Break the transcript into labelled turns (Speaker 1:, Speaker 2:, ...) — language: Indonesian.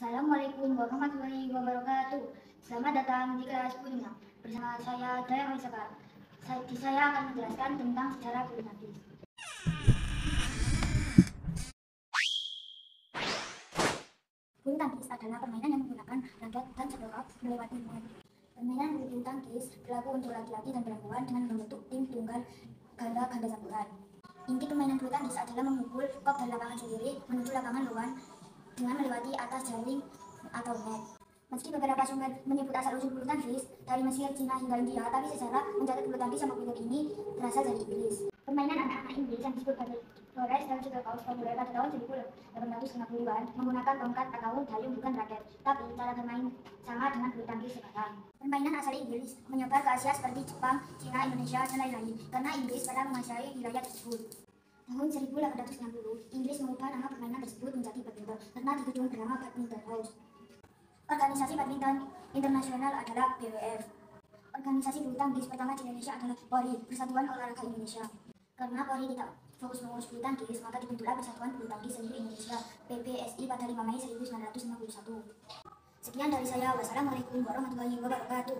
Speaker 1: Assalamualaikum warahmatullahi wabarakatuh. Selamat datang di kelas kuliner. Bersama saya Daya Sekar. Saya, saya akan menjelaskan tentang sejarah tangkis. Bulu tangkis adalah permainan yang menggunakan raket dan sedorak melewati net. Permainan bulu tangkis berlaku untuk laki-laki dan perempuan dengan membentuk tim tunggal ganda ganda campuran. Inti permainan bulu tangkis adalah memukul kop dari lapangan sendiri menuju lapangan lawan dengan melewati atas jaring atau net. Meski beberapa sumber menyebut asal-usul bulu tangkis dari Mesir, Cina hingga India, tapi sejarah mencatat bulu tangkis sama kulit ini berasal dari Inggris. Permainan anak-anak Inggris yang disebut sebagai Flores dan Shuttlecock populer pada tahun 1850-an menggunakan tongkat atau dayung bukan raket, tapi cara bermain sama dengan bulu tangkis sekarang. Permainan asal Inggris menyebar ke Asia seperti Jepang, Cina, Indonesia, dan lain-lain karena Inggris pernah menguasai wilayah tersebut. Tahun 1860, Inggris mengubah nama permainan tersebut menjadi badminton karena di gedung bernama Badminton House. Organisasi badminton internasional adalah BWF. Organisasi bulu tangkis pertama di Indonesia adalah PORI, Persatuan Olahraga Indonesia. Karena PORI tidak fokus mengurus bulu tangkis, maka dibentuklah Persatuan Bulu Tangkis Seluruh Indonesia (PBSI) pada 5 Mei 1951. Sekian dari saya. Wassalamualaikum warahmatullahi wabarakatuh.